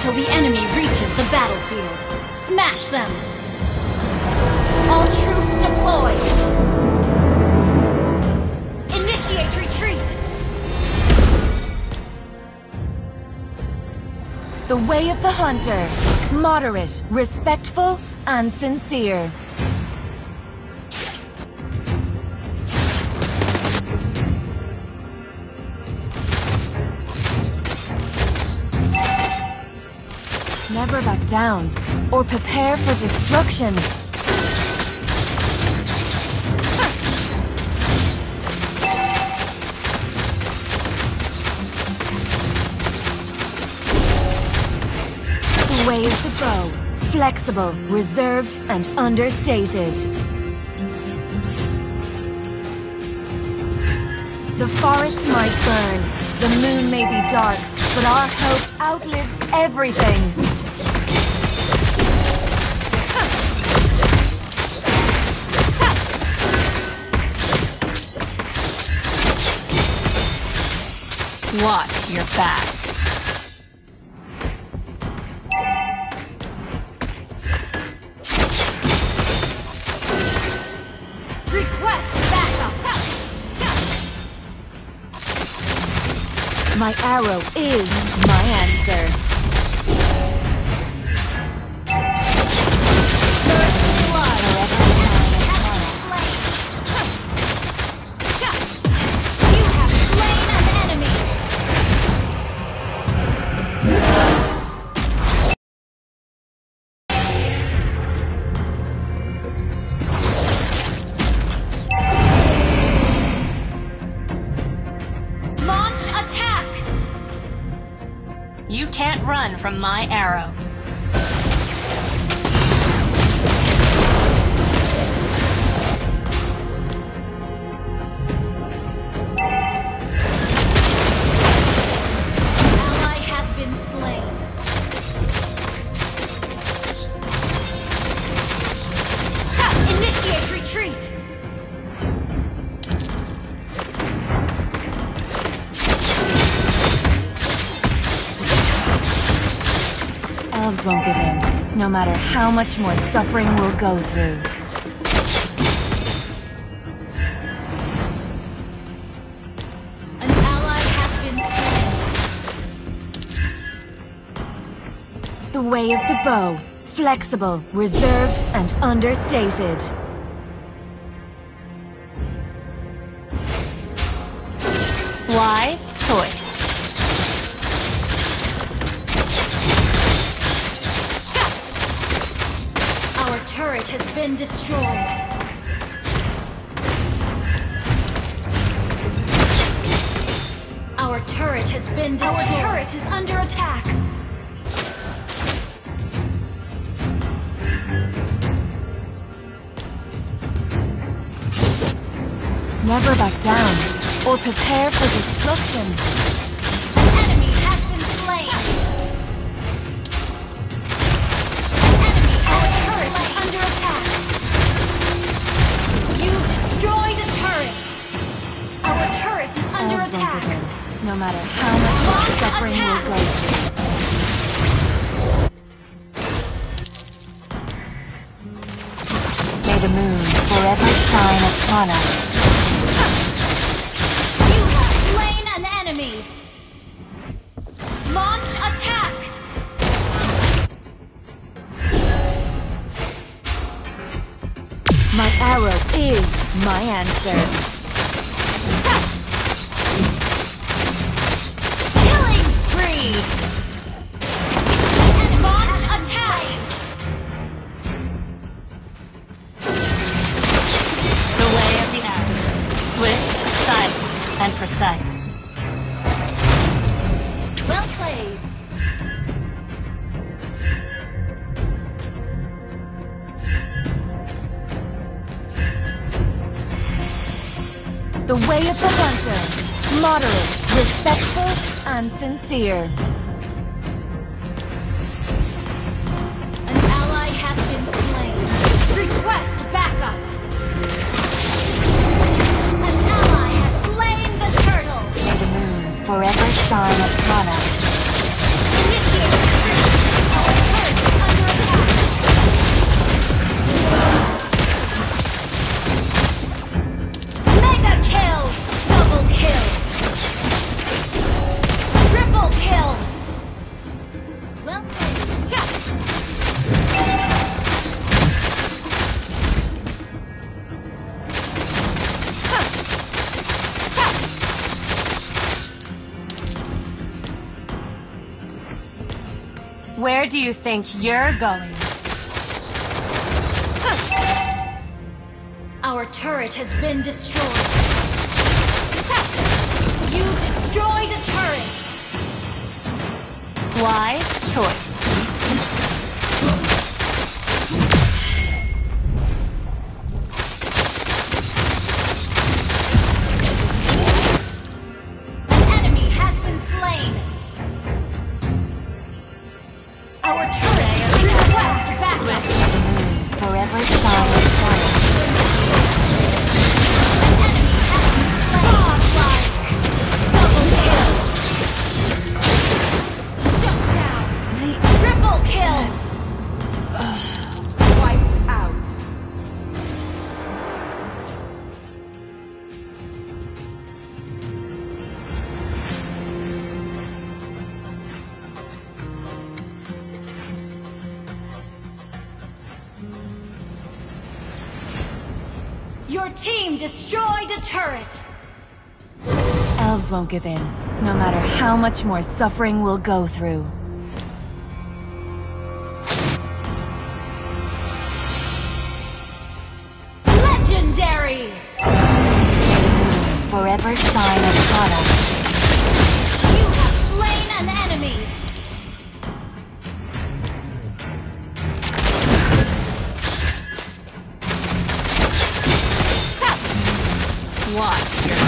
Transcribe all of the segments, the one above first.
till the enemy reaches the battlefield. Smash them! All troops deployed! Initiate retreat! The way of the hunter. Moderate, respectful, and sincere. Back down, or prepare for destruction. The way is. Flexible, reserved, and understated. The forest might burn, the moon may be dark, but our hope outlives everything. Watch your back. Request backup! My arrow is my answer. You can't run from my arrow. ally has been slain. Initiate retreat! Elves won't give in, no matter how much more suffering we'll go through. An ally has been slain. The way of the bow. Flexible, reserved, and understated. Wise choice. Our turret has been destroyed. Our turret has been destroyed. Our turret is under attack. Never back down, or prepare for destruction. No matter how much Launch suffering attack! we'll go through. May the moon forever shine upon us. You have slain an enemy! Launch attack! My arrow is my answer. Precise. Well played! The way of the hunter. Moderate, respectful, and sincere. Forever shine Where do you think you're going? Our turret has been destroyed. You destroyed a turret! Wise choice. Your team destroyed a turret! Elves won't give in, no matter how much more suffering we'll go through. Legendary! Forever shine upon us. Watch. your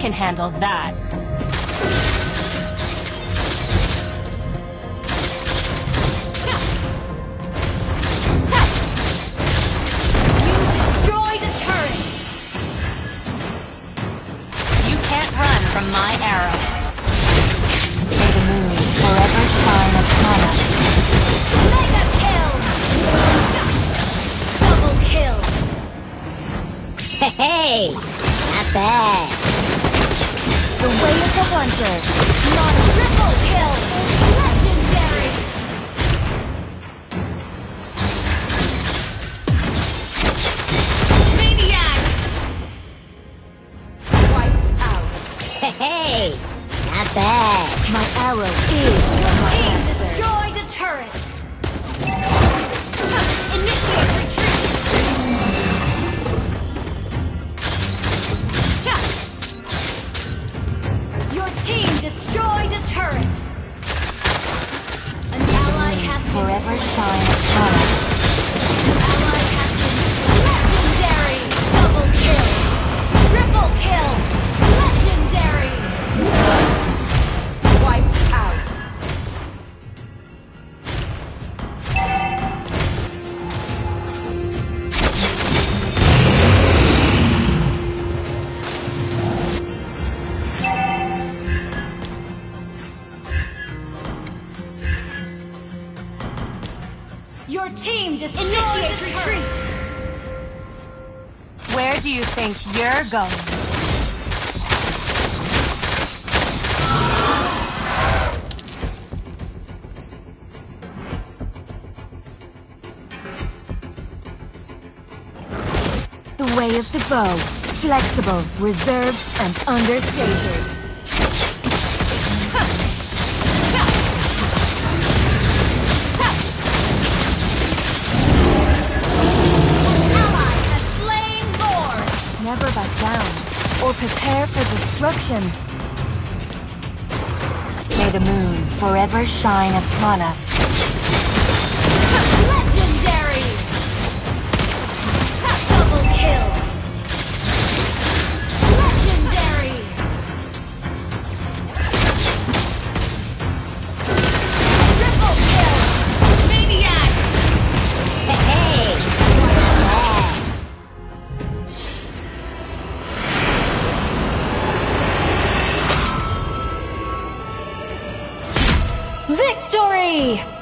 can handle that. You destroyed a turret! You can't run from my arrow. May the moon forever shine upon us. Mega kill! Double kill! Hey, not bad. The way of the hunter. Not triple kill! Legendary! Maniac! Wiped out. Hey, not bad. My arrow is Team destroyed a turret! Initiate retreat! Team destroyed a turret! An ally has Forever shine retreat! Where do you think you're going? The way of the bow. Flexible, reserved, and understated. Prepare for destruction. May the moon forever shine upon us. Victory!